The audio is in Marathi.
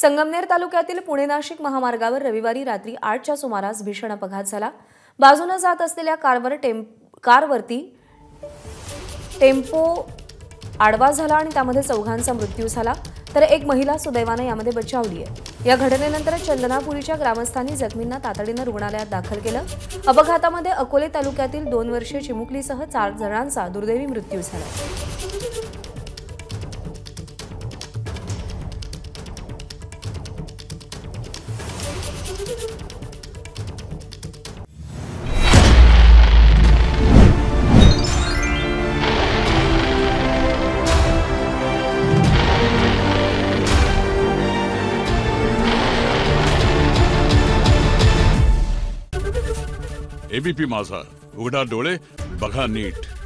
संगमनेर तालुक्यातील पुणे नाशिक महामार्गावर रविवारी रात्री आठच्या सुमारास भीषण अपघात झाला. बाजूनं जात असलेल्या कारवर टेम कारवरती टेम्पो आडवा झाला आणि त्यामध्ये चौघांचा मृत्यू झाला. तर एक महिला सुदैवानं यामध्ये बचावली आहे या घटनेनंतर चंदनापुरीच्या ग्रामस्थांनी जखमींना तातडीनं रुग्णालयात दाखल केलं. अपघातामध्ये अकोले तालुक्यातील दोन वर्षीय चिमुकलीसह चार जणांचा दुर्दैवी मृत्यू झाला. एबीपी माझा. उघडा डोळे बघा नीट.